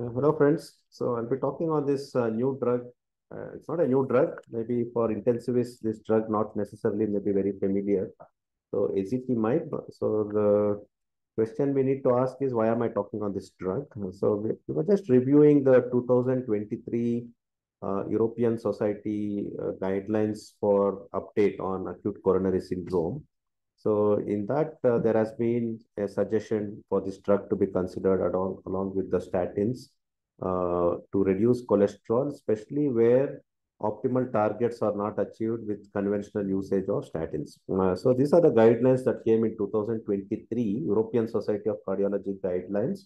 Uh, hello, friends. So I'll be talking on this uh, new drug. Uh, it's not a new drug. Maybe for intensivists, this drug not necessarily may be very familiar. So ezetimibe. So the question we need to ask is why am I talking on this drug? So we, we were just reviewing the 2023 uh, European Society uh, guidelines for update on acute coronary syndrome. So in that, uh, there has been a suggestion for this drug to be considered along, along with the statins uh, to reduce cholesterol, especially where optimal targets are not achieved with conventional usage of statins. Uh, so these are the guidelines that came in 2023, European Society of Cardiology guidelines,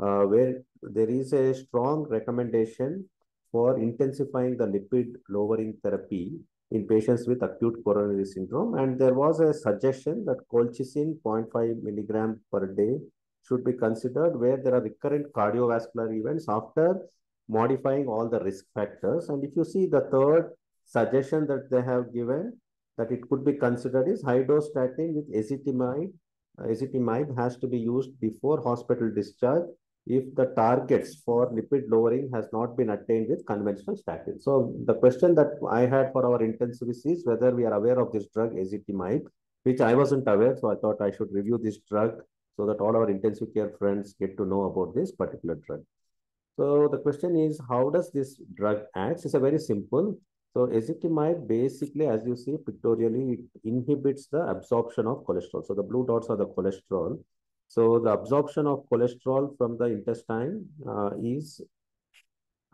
uh, where there is a strong recommendation for intensifying the lipid lowering therapy in patients with acute coronary syndrome. And there was a suggestion that colchicine 0.5 milligram per day should be considered where there are recurrent cardiovascular events after modifying all the risk factors. And if you see the third suggestion that they have given, that it could be considered is high dose statin with ezetimibe. Ezetimibe has to be used before hospital discharge if the targets for lipid lowering has not been attained with conventional statins. So the question that I had for our intensivists is whether we are aware of this drug ezetimibe, which I wasn't aware. So I thought I should review this drug so that all our intensive care friends get to know about this particular drug. So the question is, how does this drug act? It's a very simple. So ezetimibe basically, as you see pictorially, it inhibits the absorption of cholesterol. So the blue dots are the cholesterol. So the absorption of cholesterol from the intestine uh, is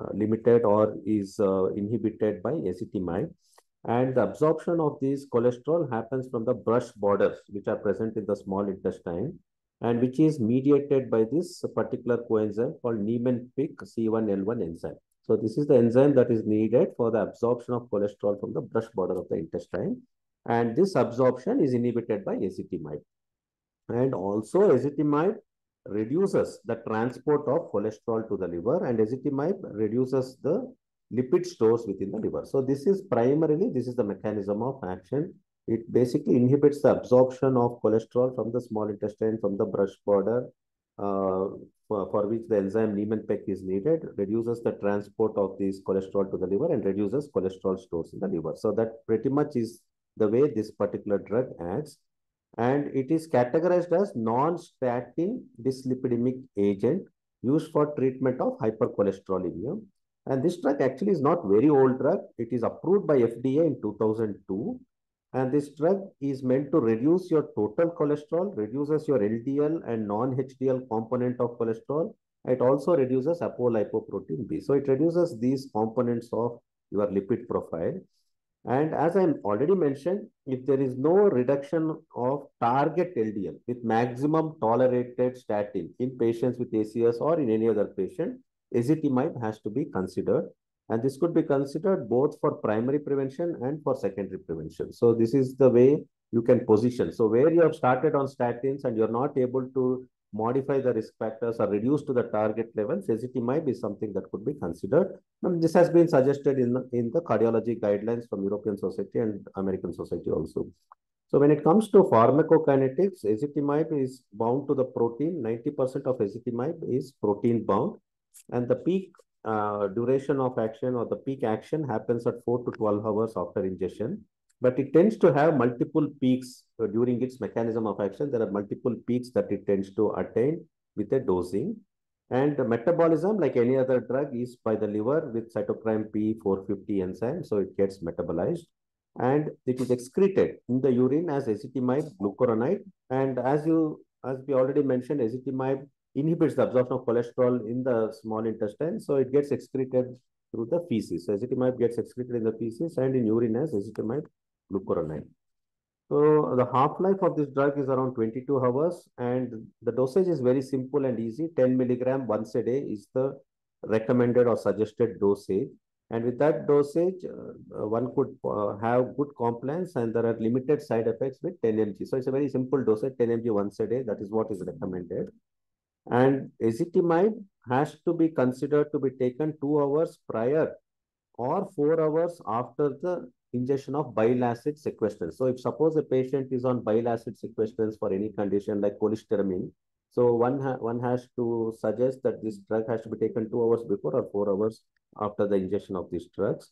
uh, limited or is uh, inhibited by ezetimibe. And the absorption of this cholesterol happens from the brush borders, which are present in the small intestine, and which is mediated by this particular coenzyme called Niemann-Pick C1L1 enzyme. So this is the enzyme that is needed for the absorption of cholesterol from the brush border of the intestine. And this absorption is inhibited by ezetimibe. And also ezetimibe reduces the transport of cholesterol to the liver and ezetimibe reduces the lipid stores within the liver. So this is primarily, this is the mechanism of action. It basically inhibits the absorption of cholesterol from the small intestine, from the brush border, uh, for, for which the enzyme Niemann-Pick is needed, reduces the transport of this cholesterol to the liver and reduces cholesterol stores in the liver. So that pretty much is the way this particular drug acts and it is categorized as non-statin dyslipidemic agent used for treatment of hypercholesterolemia. And this drug actually is not very old drug. It is approved by FDA in 2002. And this drug is meant to reduce your total cholesterol, reduces your LDL and non-HDL component of cholesterol. It also reduces apolipoprotein B. So it reduces these components of your lipid profile. And as I already mentioned, if there is no reduction of target LDL with maximum tolerated statin in patients with ACS or in any other patient, ezetimibe has to be considered. And this could be considered both for primary prevention and for secondary prevention. So this is the way you can position. So where you have started on statins and you're not able to modify the risk factors or reduce to the target levels, ezetimibe is something that could be considered. And this has been suggested in the, in the cardiology guidelines from European Society and American Society also. So when it comes to pharmacokinetics, ezetimibe is bound to the protein. 90% of ezetimibe is protein bound. And the peak uh, duration of action or the peak action happens at 4 to 12 hours after ingestion but it tends to have multiple peaks uh, during its mechanism of action. There are multiple peaks that it tends to attain with a dosing. And metabolism, like any other drug, is by the liver with cytochrome P450 enzyme. So it gets metabolized and it is excreted in the urine as ezetimibe glucuronide. And as you, as we already mentioned, ezetimibe inhibits the absorption of cholesterol in the small intestine. So it gets excreted through the feces. Ezetimibe gets excreted in the feces and in urine as ezetimibe glucuronide. So the half-life of this drug is around 22 hours and the dosage is very simple and easy. 10 milligram once a day is the recommended or suggested dosage. And with that dosage, uh, one could uh, have good compliance and there are limited side effects with 10 mg. So it's a very simple dosage, 10 mg once a day. That is what is recommended. And ezetimibe has to be considered to be taken two hours prior or four hours after the ingestion of bile acid sequestrants. So if suppose a patient is on bile acid sequestrants for any condition like cholestyramine, So one, ha one has to suggest that this drug has to be taken two hours before or four hours after the ingestion of these drugs.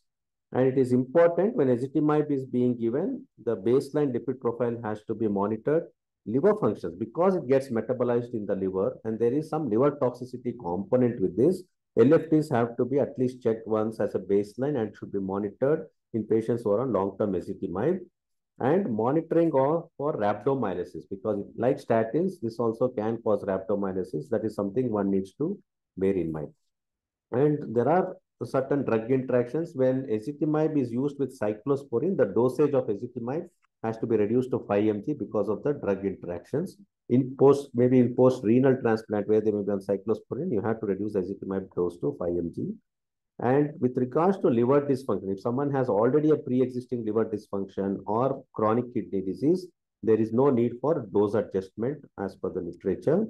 And it is important when ezetimibe is being given, the baseline lipid profile has to be monitored. Liver functions, because it gets metabolized in the liver and there is some liver toxicity component with this, LFTs have to be at least checked once as a baseline and should be monitored in patients who are on long-term ezetimibe and monitoring of for rhabdomyolysis because like statins, this also can cause rhabdomyolysis. That is something one needs to bear in mind. And there are certain drug interactions when ezetimibe is used with cyclosporine, the dosage of ezetimibe has to be reduced to 5 mg because of the drug interactions. In post, maybe in post-renal transplant where they may be on cyclosporine, you have to reduce ezetimibe dose to 5 mg. And with regards to liver dysfunction, if someone has already a pre-existing liver dysfunction or chronic kidney disease, there is no need for dose adjustment as per the literature.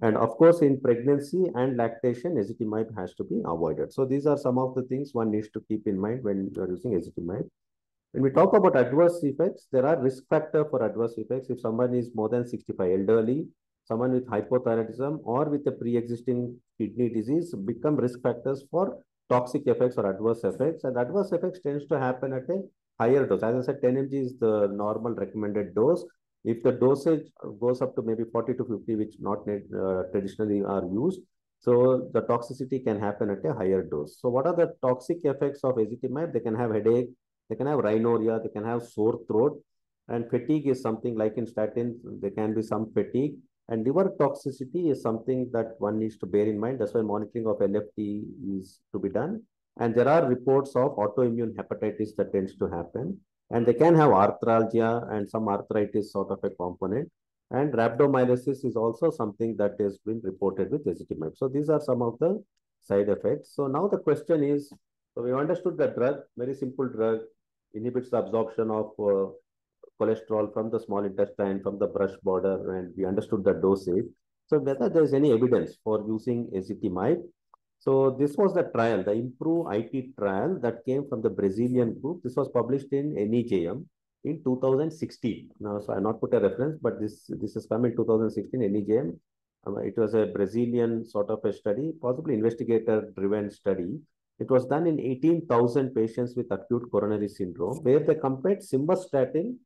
And of course, in pregnancy and lactation, ezetimibe has to be avoided. So these are some of the things one needs to keep in mind when you are using ezetimibe. When we talk about adverse effects, there are risk factor for adverse effects. If someone is more than 65, elderly, someone with hypothyroidism or with a pre-existing kidney disease become risk factors for toxic effects or adverse effects. And adverse effects tends to happen at a higher dose. As I said, 10 mg is the normal recommended dose. If the dosage goes up to maybe 40 to 50, which not uh, traditionally are used, so the toxicity can happen at a higher dose. So what are the toxic effects of ezetimibe? They can have headache, they can have rhinorrhea, they can have sore throat, and fatigue is something like in statins, there can be some fatigue. And liver toxicity is something that one needs to bear in mind. That's why monitoring of LFT is to be done. And there are reports of autoimmune hepatitis that tends to happen. And they can have arthralgia and some arthritis sort of a component. And rhabdomyolysis is also something that has been reported with ezetimibe. So these are some of the side effects. So now the question is, so we understood the drug, very simple drug, inhibits the absorption of uh, cholesterol from the small intestine, from the brush border, and we understood the dosage. So whether there is any evidence for using ezetimibe. So this was the trial, the IMPROVE IT trial that came from the Brazilian group. This was published in NEJM in 2016. Now, so I not put a reference, but this this is come in 2016 NEJM. Um, it was a Brazilian sort of a study, possibly investigator-driven study. It was done in 18,000 patients with acute coronary syndrome, where they compared simvastatin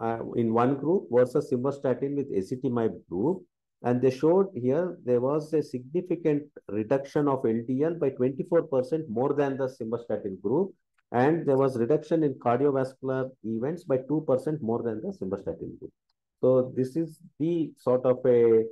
uh, in one group versus simvastatin with ezetimibe group. And they showed here there was a significant reduction of LDL by 24% more than the simvastatin group. And there was reduction in cardiovascular events by 2% more than the simvastatin group. So this is the sort of a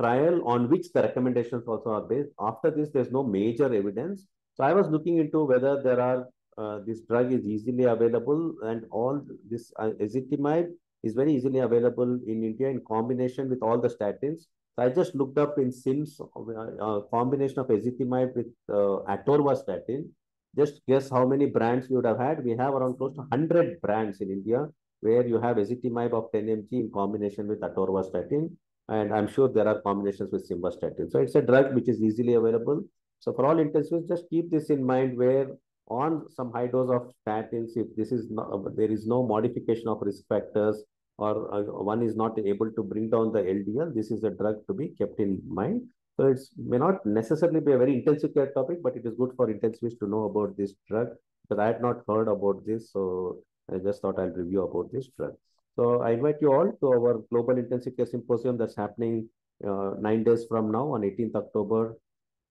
trial on which the recommendations also are based. After this, there's no major evidence. So I was looking into whether there are uh, this drug is easily available and all this uh, ezetimibe is very easily available in India in combination with all the statins. So I just looked up in CIMS, uh, combination of ezetimibe with uh, atorvastatin. Just guess how many brands we would have had. We have around close to 100 brands in India where you have ezetimibe of 10 mg in combination with atorvastatin. And I'm sure there are combinations with simvastatin. So it's a drug which is easily available. So for all intents, just keep this in mind where on some high dose of statins, if this is not, there is no modification of risk factors or uh, one is not able to bring down the LDL, this is a drug to be kept in mind. So it may not necessarily be a very intensive care topic, but it is good for intensivists to know about this drug because I had not heard about this. So I just thought I'll review about this drug. So I invite you all to our Global Intensive Care Symposium that's happening uh, nine days from now on 18th October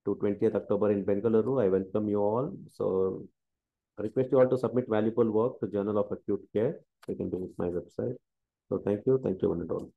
to 20th October in Bengaluru. I welcome you all. So I request you all to submit valuable work to Journal of Acute Care. You can visit my website. So thank you. Thank you one and all.